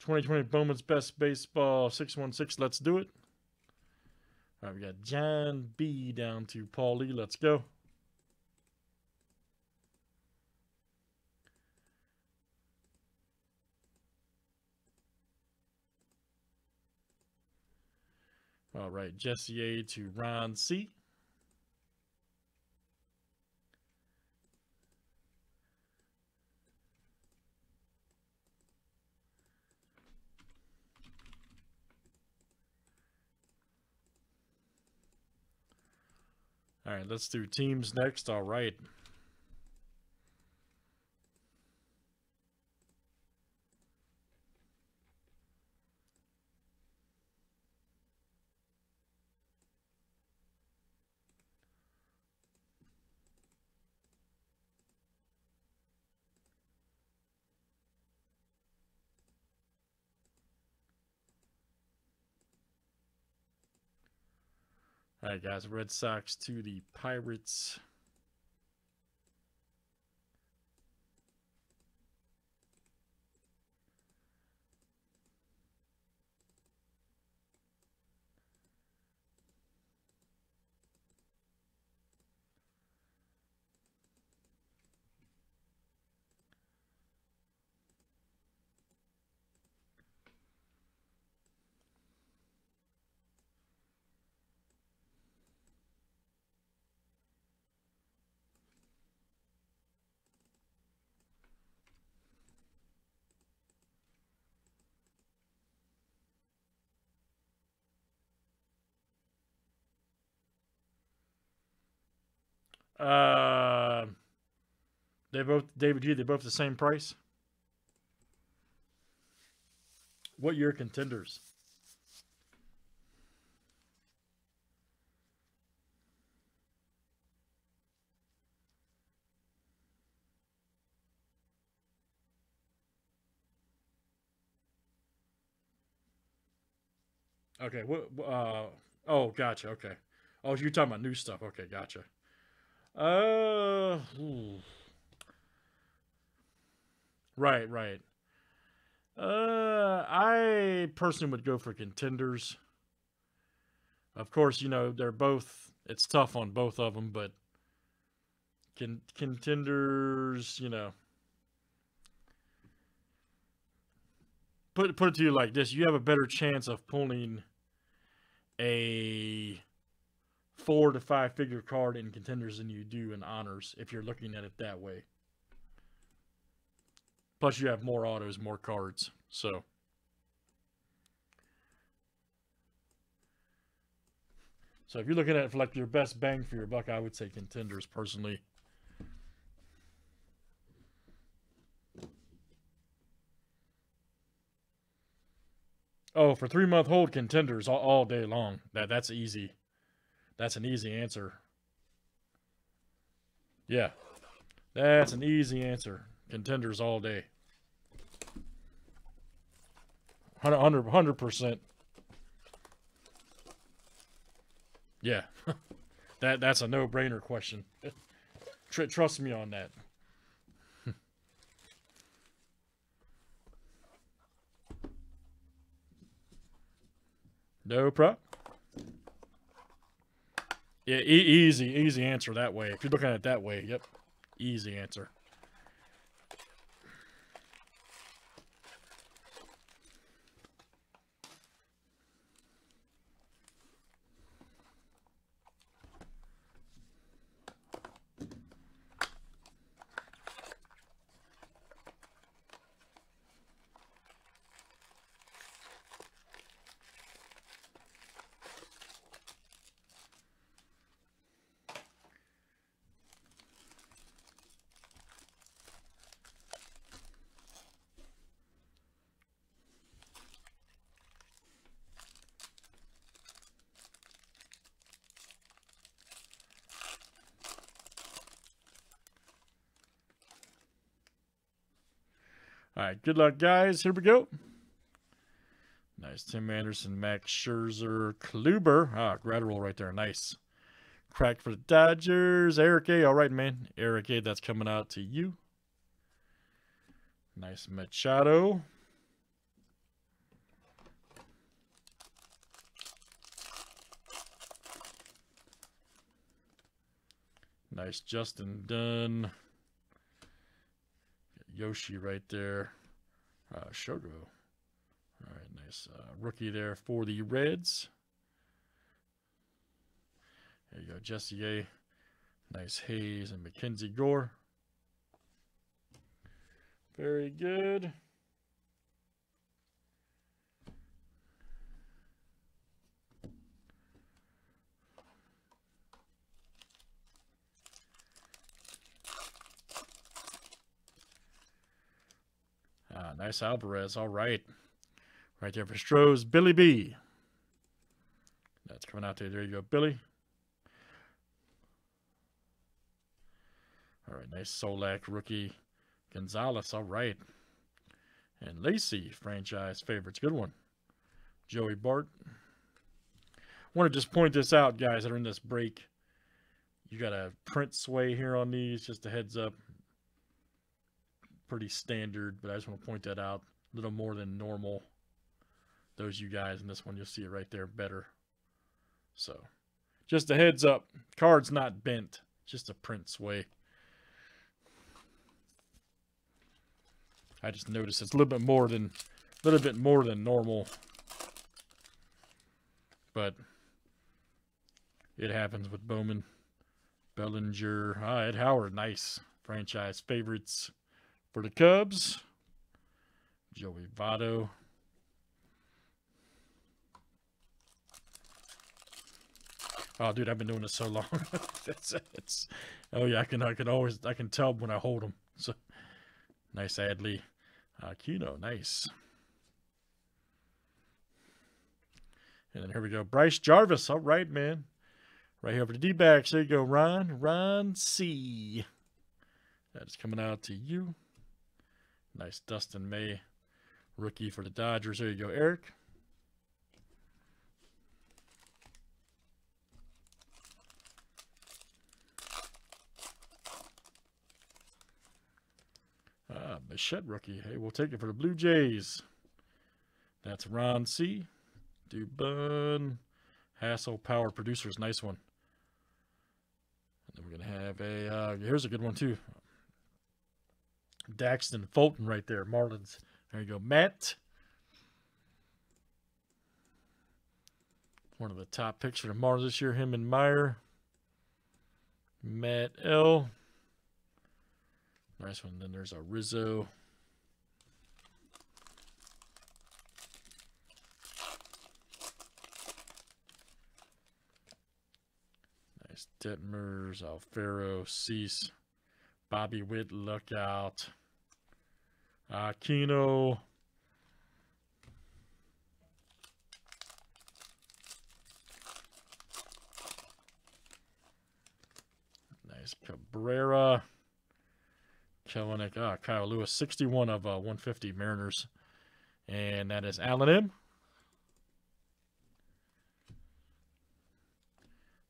2020 Bowman's Best Baseball 616. Let's do it. All right, we got John B down to Paul Lee. Let's go. All right, Jesse A to Ron C. All right, let's do teams next. All right. All right, guys. Red Sox to the Pirates. Uh, they both David G. They both the same price. What year contenders? Okay. What? Uh. Oh, gotcha. Okay. Oh, you're talking about new stuff. Okay, gotcha. Uh. Right. Right. Uh, I personally would go for contenders. Of course, you know they're both. It's tough on both of them, but con- contenders, you know. Put put it to you like this: you have a better chance of pulling a four to five figure card in contenders than you do in honors if you're looking at it that way. Plus, you have more autos, more cards. So, so if you're looking at it for like your best bang for your buck, I would say contenders personally. Oh, for three month hold contenders all, all day long. That that's easy. That's an easy answer. Yeah, that's an easy answer. Contenders all day. 100 percent. Yeah, that that's a no-brainer question. Tr- trust me on that. no problem. Yeah, e- easy, easy answer that way. If you're looking at it that way, yep, easy answer. All right, good luck, guys. Here we go. Nice. Tim Anderson, Max Scherzer, Kluber. Ah, grad roll right there. Nice. crack for the Dodgers. Eric A. All right, man. Eric A. That's coming out to you. Nice Machado. Nice Justin Dunn. Yoshi right there. Uh, Shogo. All right, nice uh, rookie there for the Reds. There you go, Jesse A. Nice Hayes and Mackenzie Gore. Very good. Ah, nice Alvarez. All right. Right there for Stroh's Billy B. That's coming out there. There you go, Billy. All right, nice Solak rookie. Gonzalez, all right. And Lacey, franchise favorites. Good one. Joey Bart. Want to just point this out, guys, that are in this break. You got a print sway here on these, just a heads up. Pretty standard, but I just want to point that out. A little more than normal. Those you guys in this one, you'll see it right there better. So, just a heads up. Card's not bent, just a print sway. I just noticed it's a little bit more than a little bit more than normal. But it happens with Bowman. Bellinger. Ah, Ed Howard, nice. Franchise favorites for the Cubs. Joey Votto. Oh, dude, I've been doing this so long. it's, it's, oh yeah, I can, I can always, I can tell when I hold them. So Nice Adley. Uh, nice. And then here we go. Bryce Jarvis. All right, man. Right here for the D-backs. There you go, Ron. Ron C. That is coming out to you. Nice Dustin May. Rookie for the Dodgers. There you go, Eric. Ah, Bichette rookie. Hey, we'll take it for the Blue Jays. That's Ron C. Dubon. Hassel Power Producers. Nice one. And then we're going to have a, uh, here's a good one too. Daxton Fulton right there. Marlins. There you go. Matt. One of the top for the Marlins this year. Him and Meyer. Matt L. Nice one. Then there's a Rizzo. Nice Detmers, Alfaro, Cease, Bobby Witt, look Lookout, Aquino. Nice Cabrera. Kelenic, ah, Kyle Lewis, 61 of uh, 150 Mariners. And that is Alan M.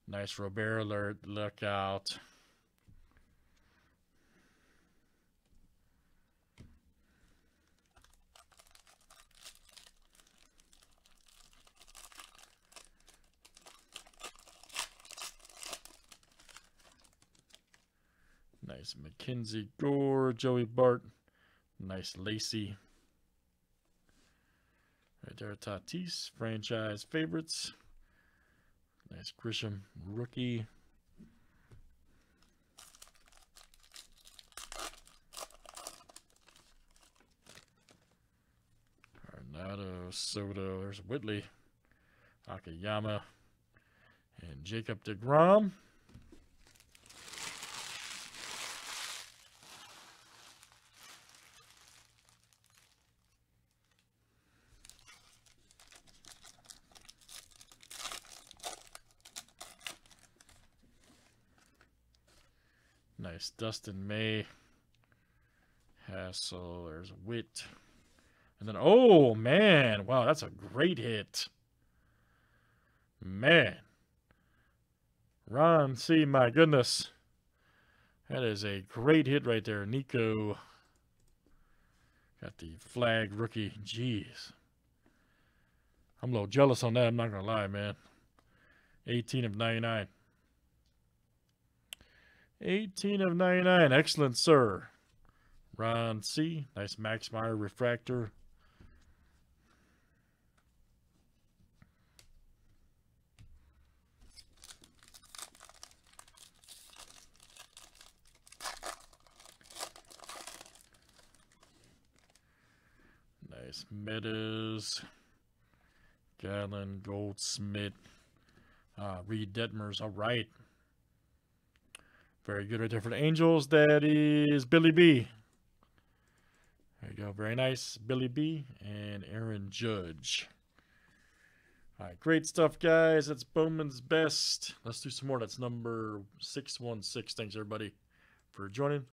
Nice Robert alert. Look out. Nice Mackenzie Gore, Joey Bart. Nice Lacey. Right there, Tatis, franchise favorites. Nice Grisham, rookie. Arenado, Soto, there's Whitley, Akiyama, and Jacob DeGrom. Nice. Dustin May. Hassel. There's Witt. And then, oh, man. Wow, that's a great hit. Man. Ron C, my goodness. That is a great hit right there. Nico. Got the flag rookie. Jeez. I'm a little jealous on that. I'm not going to lie, man. 18 of 99. 18 of 99. Excellent, sir. Ron C. Nice Max Meyer refractor. Nice Meadows. Gallen, Goldschmidt. Uh, Reid Detmers. All right. Very good right there for the Angels. That is Billy B. There you go. Very nice. Billy B and Aaron Judge. All right. Great stuff, guys. That's Bowman's best. Let's do some more. That's number 616. Thanks, everybody, for joining.